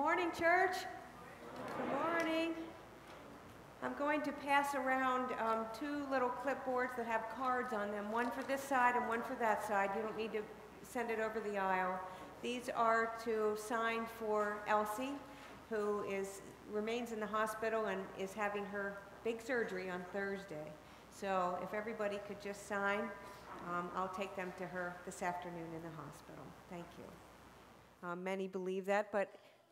morning, church. Good morning. I'm going to pass around um, two little clipboards that have cards on them, one for this side and one for that side. You don't need to send it over the aisle. These are to sign for Elsie, who is remains in the hospital and is having her big surgery on Thursday. So if everybody could just sign, um, I'll take them to her this afternoon in the hospital. Thank you. Um, many believe that, but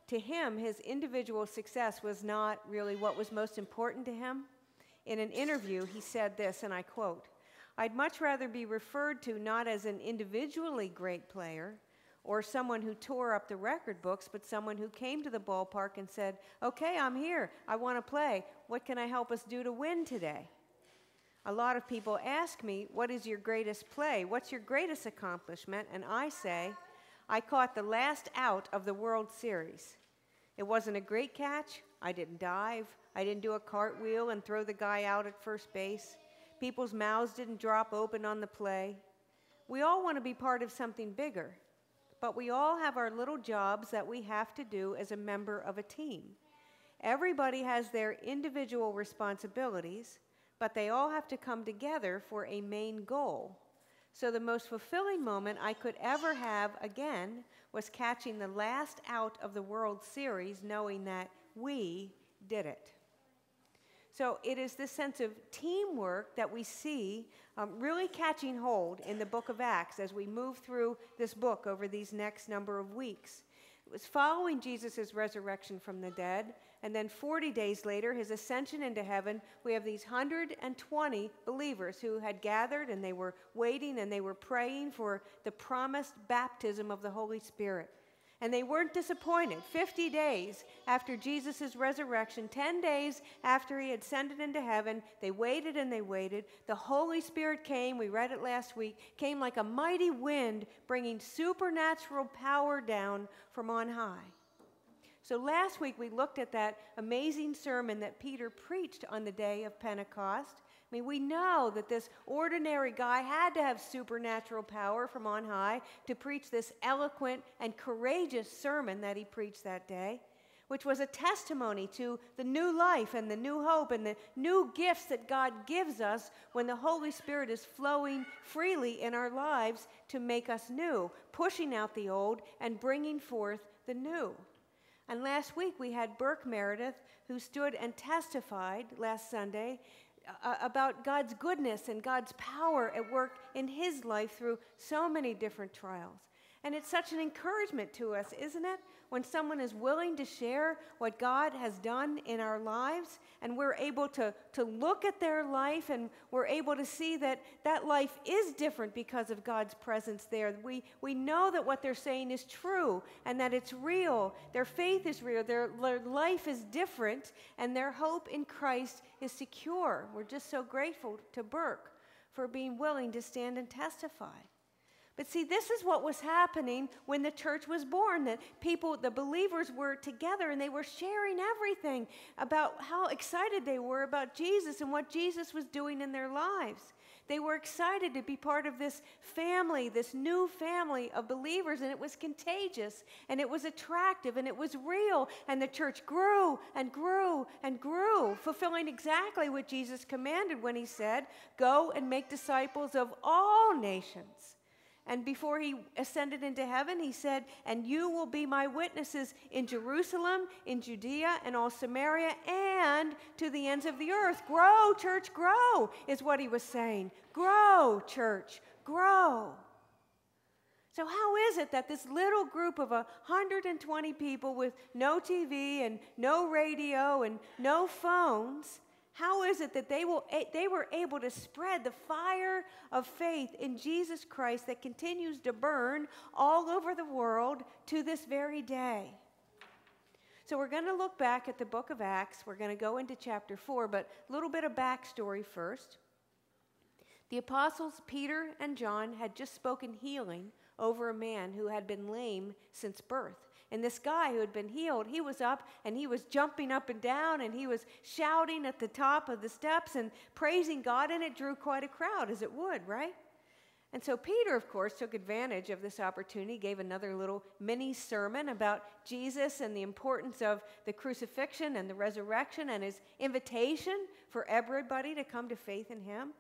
to him, his individual success was not really what was most important to him. In an interview, he said this, and I quote I'd much rather be referred to not as an individually great player or someone who tore up the record books, but someone who came to the ballpark and said, Okay, I'm here. I want to play. What can I help us do to win today? A lot of people ask me, What is your greatest play? What's your greatest accomplishment? And I say, I caught the last out of the World Series. It wasn't a great catch. I didn't dive. I didn't do a cartwheel and throw the guy out at first base. People's mouths didn't drop open on the play. We all want to be part of something bigger, but we all have our little jobs that we have to do as a member of a team. Everybody has their individual responsibilities, but they all have to come together for a main goal. So, the most fulfilling moment I could ever have again was catching the last out of the World Series, knowing that we did it. So, it is this sense of teamwork that we see um, really catching hold in the book of Acts as we move through this book over these next number of weeks. It was following Jesus' resurrection from the dead and then 40 days later, his ascension into heaven, we have these 120 believers who had gathered and they were waiting and they were praying for the promised baptism of the Holy Spirit. And they weren't disappointed. 50 days after Jesus' resurrection, 10 days after he had ascended into heaven, they waited and they waited. The Holy Spirit came, we read it last week, came like a mighty wind, bringing supernatural power down from on high. So last week we looked at that amazing sermon that Peter preached on the day of Pentecost. I mean, we know that this ordinary guy had to have supernatural power from on high to preach this eloquent and courageous sermon that he preached that day, which was a testimony to the new life and the new hope and the new gifts that God gives us when the Holy Spirit is flowing freely in our lives to make us new, pushing out the old and bringing forth the new. And last week we had Burke Meredith, who stood and testified last Sunday uh, about God's goodness and God's power at work in his life through so many different trials. And it's such an encouragement to us, isn't it? When someone is willing to share what God has done in our lives, and we're able to, to look at their life and we're able to see that that life is different because of God's presence there. We, we know that what they're saying is true and that it's real. Their faith is real, their, their life is different, and their hope in Christ is secure. We're just so grateful to Burke for being willing to stand and testify. But see, this is what was happening when the church was born that people, the believers, were together and they were sharing everything about how excited they were about Jesus and what Jesus was doing in their lives. They were excited to be part of this family, this new family of believers, and it was contagious and it was attractive and it was real. And the church grew and grew and grew, fulfilling exactly what Jesus commanded when he said, Go and make disciples of all nations and before he ascended into heaven, he said, And you will be my witnesses in Jerusalem, in Judea, and all Samaria, and to the ends of the earth. Grow, church, grow, is what he was saying. Grow, church, grow. So, how is it that this little group of 120 people with no TV and no radio and no phones how is it that they, will, eh, they were able to spread the fire of faith in Jesus Christ that continues to burn all over the world to this very day? So, we're going to look back at the book of Acts. We're going to go into chapter 4, but a little bit of backstory first. The apostles Peter and John had just spoken healing over a man who had been lame since birth. And this guy who had been healed, he was up and he was jumping up and down and he was shouting at the top of the steps and praising God, and it drew quite a crowd, as it would, right? And so Peter, of course, took advantage of this opportunity, gave another little mini sermon about Jesus and the importance of the crucifixion and the resurrection and his invitation for everybody to come to faith in him,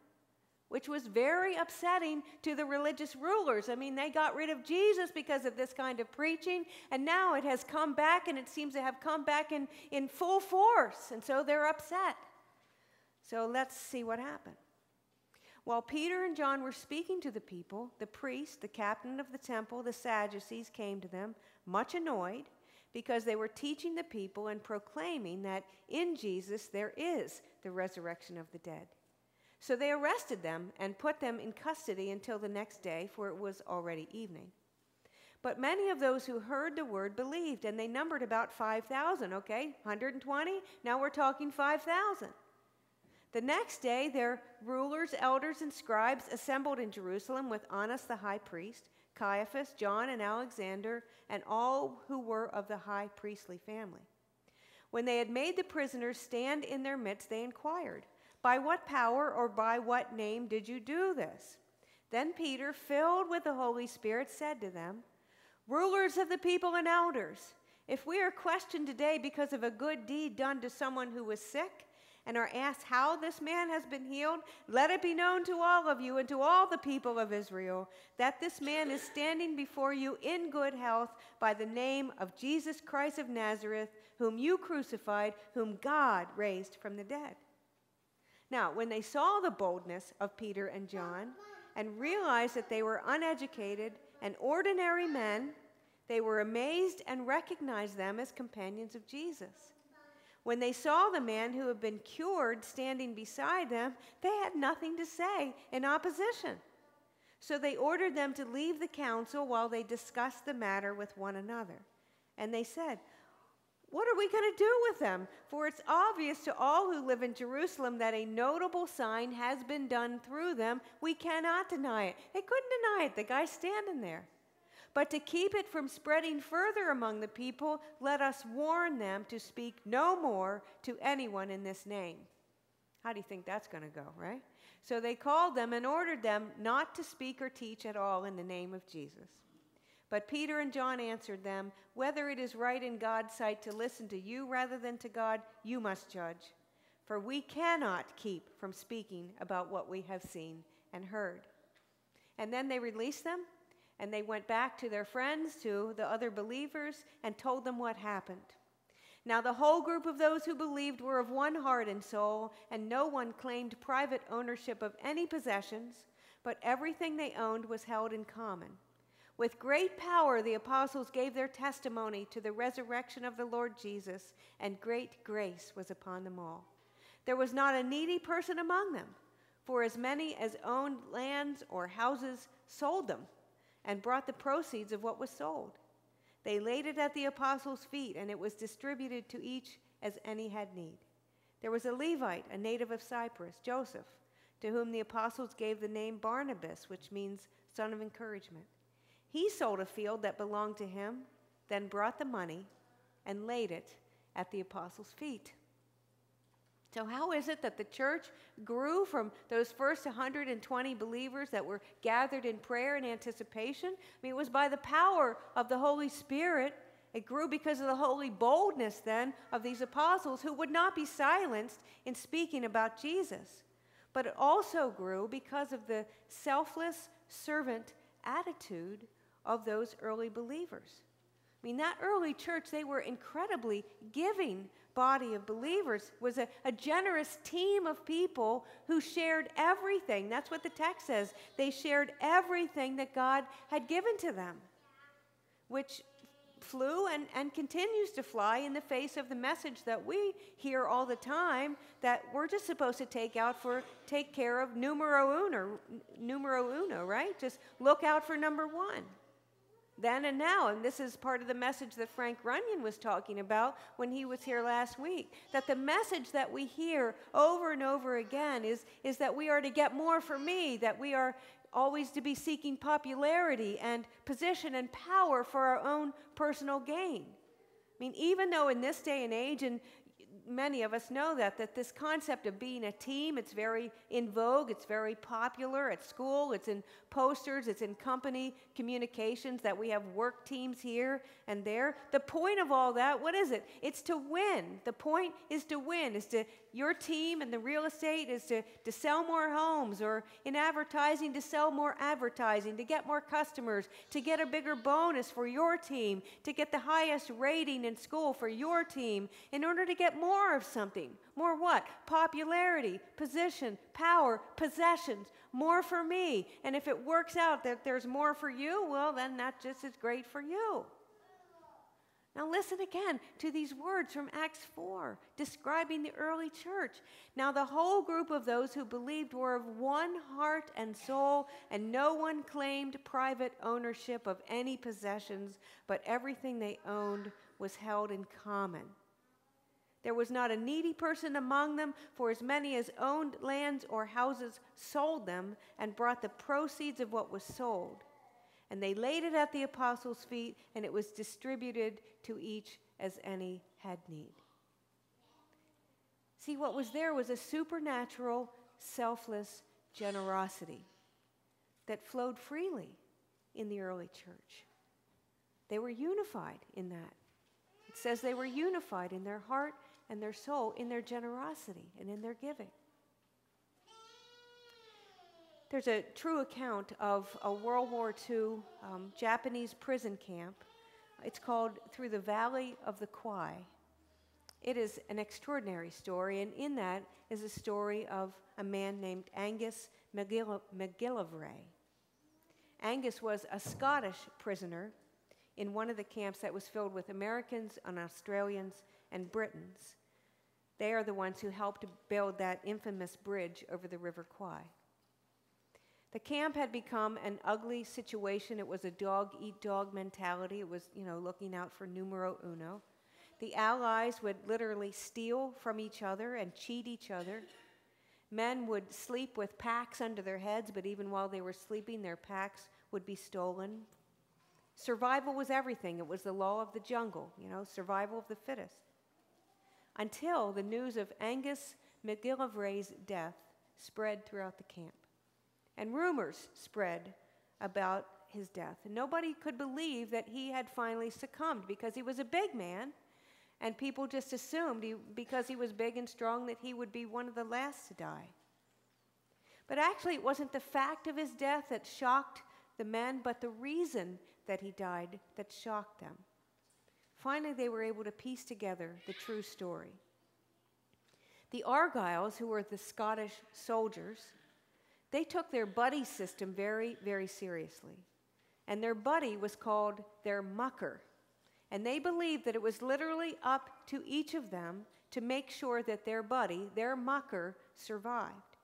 which was very upsetting to the religious rulers. I mean, they got rid of Jesus because of this kind of preaching, and now it has come back, and it seems to have come back in, in full force, and so they're upset. So let's see what happened. While Peter and John were speaking to the people, the priest, the captain of the temple, the Sadducees came to them, much annoyed, because they were teaching the people and proclaiming that in Jesus there is the resurrection of the dead. So they arrested them and put them in custody until the next day, for it was already evening. But many of those who heard the word believed, and they numbered about 5,000, okay? 120? Now we're talking 5,000. The next day, their rulers, elders, and scribes assembled in Jerusalem with Annas the high priest, Caiaphas, John, and Alexander, and all who were of the high priestly family. When they had made the prisoners stand in their midst, they inquired, By what power or by what name did you do this? Then Peter, filled with the Holy Spirit, said to them, Rulers of the people and elders, if we are questioned today because of a good deed done to someone who was sick, and are asked how this man has been healed, let it be known to all of you and to all the people of Israel that this man is standing before you in good health by the name of Jesus Christ of Nazareth, whom you crucified, whom God raised from the dead. Now, when they saw the boldness of Peter and John and realized that they were uneducated and ordinary men, they were amazed and recognized them as companions of Jesus. When they saw the man who had been cured standing beside them, they had nothing to say in opposition. So they ordered them to leave the council while they discussed the matter with one another. And they said, What are we going to do with them? For it's obvious to all who live in Jerusalem that a notable sign has been done through them. We cannot deny it. They couldn't deny it. The guy's standing there. But to keep it from spreading further among the people, let us warn them to speak no more to anyone in this name. How do you think that's going to go, right? So they called them and ordered them not to speak or teach at all in the name of Jesus. But Peter and John answered them, Whether it is right in God's sight to listen to you rather than to God, you must judge. For we cannot keep from speaking about what we have seen and heard. And then they released them and they went back to their friends, to the other believers, and told them what happened. Now, the whole group of those who believed were of one heart and soul, and no one claimed private ownership of any possessions, but everything they owned was held in common. With great power, the apostles gave their testimony to the resurrection of the Lord Jesus, and great grace was upon them all. There was not a needy person among them, for as many as owned lands or houses sold them and brought the proceeds of what was sold. They laid it at the apostles' feet, and it was distributed to each as any had need. There was a Levite, a native of Cyprus, Joseph, to whom the apostles gave the name Barnabas, which means son of encouragement. He sold a field that belonged to him, then brought the money and laid it at the apostles' feet. So, how is it that the church grew from those first 120 believers that were gathered in prayer and anticipation? I mean, it was by the power of the Holy Spirit. It grew because of the holy boldness then of these apostles who would not be silenced in speaking about Jesus. But it also grew because of the selfless servant attitude of those early believers. I mean, that early church, they were incredibly giving body of believers was a, a generous team of people who shared everything. That's what the text says. They shared everything that God had given to them, which flew and, and continues to fly in the face of the message that we hear all the time that we're just supposed to take out for take care of numero uno numero uno right just look out for number one then and now. And this is part of the message that Frank Runyon was talking about when he was here last week. That the message that we hear over and over again is, is that we are to get more for me, that we are always to be seeking popularity and position and power for our own personal gain. I mean, even though in this day and age, and many of us know that that this concept of being a team it's very in vogue it's very popular at school it's in posters it's in company communications that we have work teams here and there. The point of all that what is it? It's to win. The point is to win is to your team and the real estate is to, to sell more homes or in advertising to sell more advertising to get more customers to get a bigger bonus for your team to get the highest rating in school for your team. In order to get more of something. More what? Popularity position power possessions. More for me. And if it works out that there's more for you well then that just is great for you. Now, listen again to these words from Acts 4 describing the early church. Now, the whole group of those who believed were of one heart and soul, and no one claimed private ownership of any possessions, but everything they owned was held in common. There was not a needy person among them, for as many as owned lands or houses sold them and brought the proceeds of what was sold and they laid it at the apostles' feet, and it was distributed to each as any had need. See, what was there was a supernatural, selfless generosity that flowed freely in the early church. They were unified in that. It says they were unified in their heart and their soul, in their generosity and in their giving. There's a true account of a World War II um, Japanese prison camp. It's called Through the Valley of the Kwai. It is an extraordinary story, and in that is a story of a man named Angus MacGillivray. Angus was a Scottish prisoner in one of the camps that was filled with Americans and Australians and Britons. They are the ones who helped build that infamous bridge over the River Kwai. The camp had become an ugly situation. It was a dog eat dog mentality. It was, you know, looking out for numero uno. The allies would literally steal from each other and cheat each other. Men would sleep with packs under their heads, but even while they were sleeping, their packs would be stolen. Survival was everything. It was the law of the jungle, you know, survival of the fittest. Until the news of Angus MacGillivray's death spread throughout the camp and rumors spread about his death. And nobody could believe that he had finally succumbed because he was a big man, and people just assumed he, because he was big and strong that he would be one of the last to die. But actually, it wasn't the fact of his death that shocked the men, but the reason that he died that shocked them. Finally, they were able to piece together the true story. The Argylls, who were the Scottish soldiers, they took their buddy system very, very seriously. And their buddy was called their mucker. And they believed that it was literally up to each of them to make sure that their buddy, their mucker, survived.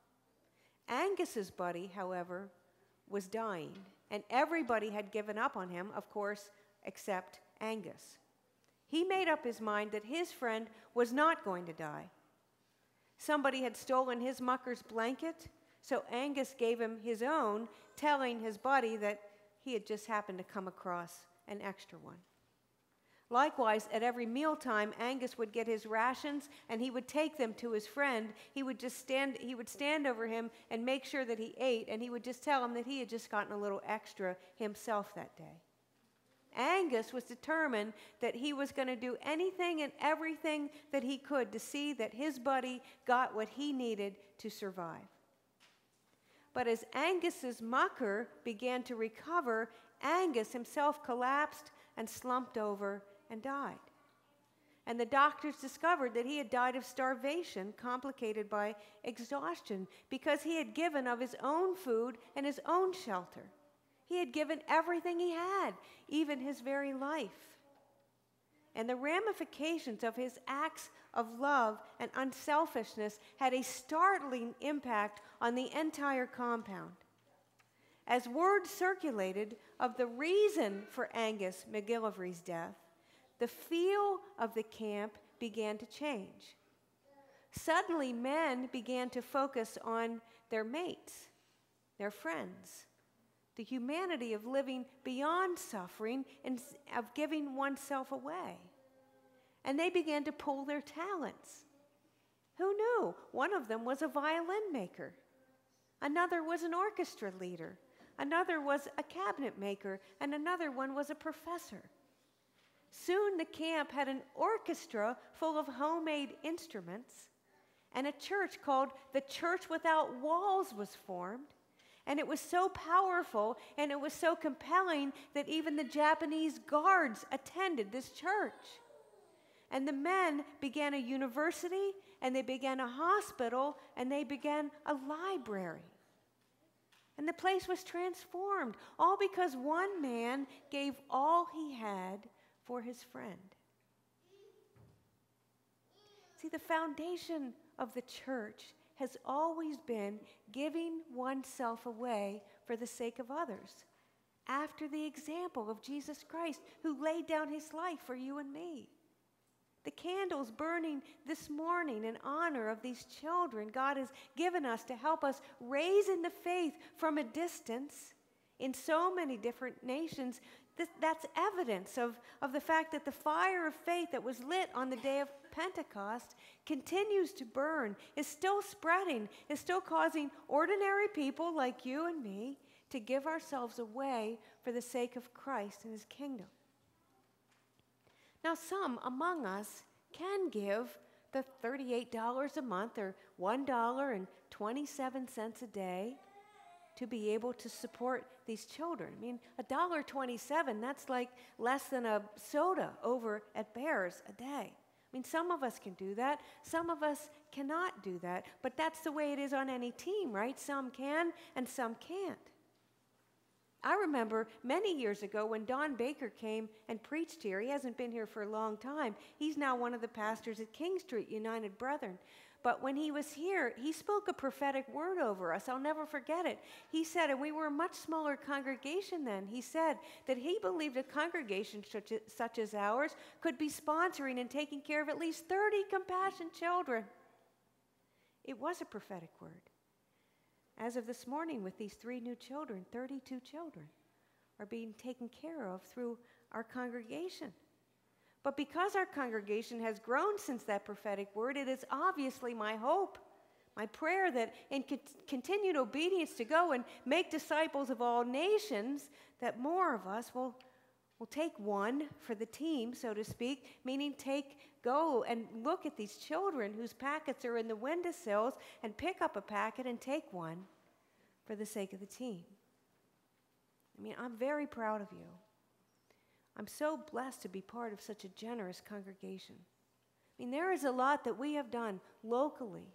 Angus's buddy, however, was dying, and everybody had given up on him, of course, except Angus. He made up his mind that his friend was not going to die. Somebody had stolen his mucker's blanket, so Angus gave him his own, telling his buddy that he had just happened to come across an extra one. Likewise, at every mealtime, Angus would get his rations and he would take them to his friend. He would just stand, he would stand over him and make sure that he ate, and he would just tell him that he had just gotten a little extra himself that day. Angus was determined that he was going to do anything and everything that he could to see that his buddy got what he needed to survive. But as Angus's mucker began to recover, Angus himself collapsed and slumped over and died. And the doctors discovered that he had died of starvation, complicated by exhaustion, because he had given of his own food and his own shelter. He had given everything he had, even his very life and the ramifications of his acts of love and unselfishness had a startling impact on the entire compound. As word circulated of the reason for Angus MacGillivray's death, the feel of the camp began to change. Suddenly, men began to focus on their mates, their friends, the humanity of living beyond suffering and of giving oneself away. And they began to pull their talents Who knew? One of them was a violin maker, another was an orchestra leader, another was a cabinet maker, and another one was a professor. Soon the camp had an orchestra full of homemade instruments, and a church called the Church Without Walls was formed. And it was so powerful and it was so compelling that even the Japanese guards attended this church. And the men began a university and they began a hospital and they began a library. And the place was transformed, all because one man gave all he had for his friend. See, the foundation of the church has always been giving oneself away for the sake of others, after the example of Jesus Christ, who laid down his life for you and me. The candles burning this morning in honor of these children God has given us to help us raise in the faith from a distance in so many different nations. that's evidence of, of the fact that the fire of faith that was lit on the day of Pentecost continues to burn, is still spreading, is still causing ordinary people like you and me to give ourselves away for the sake of Christ and his kingdom. Now, some among us can give the $38 a month or $1.27 a day to be able to support these children. I mean, $1.27, that's like less than a soda over at Bears a day. I mean, some of us can do that, some of us cannot do that, but that's the way it is on any team, right? Some can and some can't. I remember many years ago when Don Baker came and preached here. He hasn't been here for a long time. He's now one of the pastors at King Street United Brethren. But when he was here, he spoke a prophetic word over us. I'll never forget it. He said, and we were a much smaller congregation then, he said that he believed a congregation such as, such as ours could be sponsoring and taking care of at least 30 compassion children. It was a prophetic word. As of this morning, with these three new children, 32 children are being taken care of through our congregation. But because our congregation has grown since that prophetic word, it is obviously my hope, my prayer that in continued obedience to go and make disciples of all nations, that more of us will, will take one for the team, so to speak, meaning take, go and look at these children whose packets are in the windowsills and pick up a packet and take one for the sake of the team. I mean, I'm very proud of you. I'm so blessed to be part of such a generous congregation. I mean, there is a lot that we have done locally,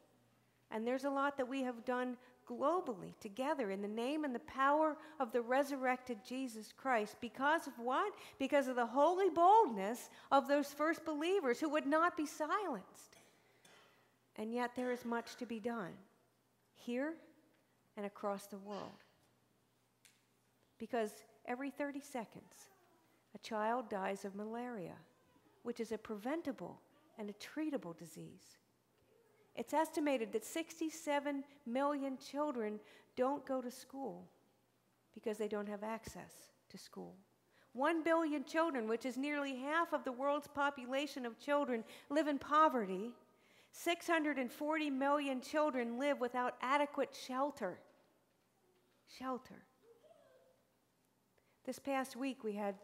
and there's a lot that we have done globally together in the name and the power of the resurrected Jesus Christ. Because of what? Because of the holy boldness of those first believers who would not be silenced. And yet, there is much to be done here and across the world. Because every 30 seconds, a child dies of malaria, which is a preventable and a treatable disease. It's estimated that 67 million children don't go to school because they don't have access to school. One billion children, which is nearly half of the world's population of children, live in poverty. 640 million children live without adequate shelter. Shelter. This past week, we had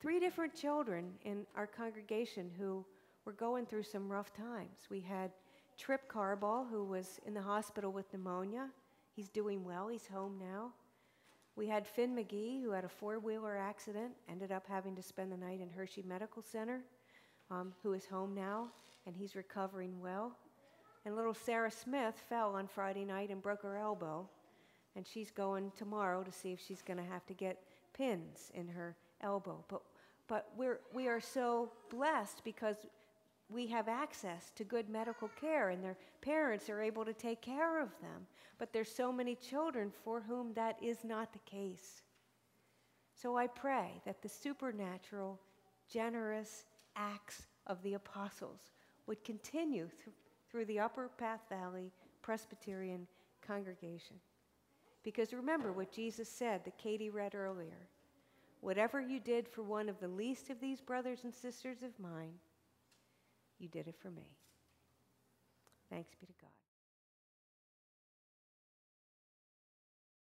three different children in our congregation who were going through some rough times. We had Trip Carball, who was in the hospital with pneumonia. He's doing well, he's home now. We had Finn McGee, who had a four wheeler accident, ended up having to spend the night in Hershey Medical Center, um, who is home now, and he's recovering well. And little Sarah Smith fell on Friday night and broke her elbow, and she's going tomorrow to see if she's going to have to get pins in her elbow. But, but we're, we are so blessed because we have access to good medical care and their parents are able to take care of them. But there's so many children for whom that is not the case. So I pray that the supernatural, generous acts of the apostles would continue th- through the Upper Path Valley Presbyterian congregation. Because remember what Jesus said that Katie read earlier Whatever you did for one of the least of these brothers and sisters of mine, you did it for me. Thanks be to God.